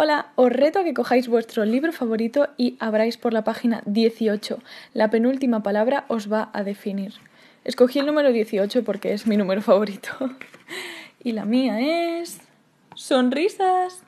Hola, os reto a que cojáis vuestro libro favorito y abráis por la página 18. La penúltima palabra os va a definir. Escogí el número 18 porque es mi número favorito. y la mía es... Sonrisas.